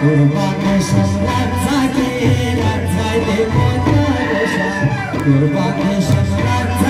Kurva Krishna, Radha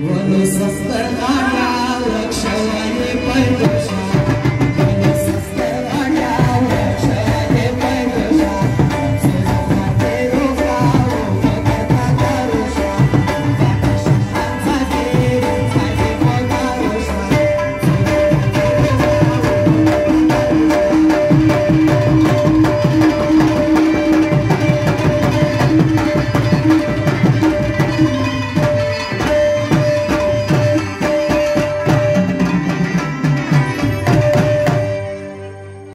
Bueno, esas verdades.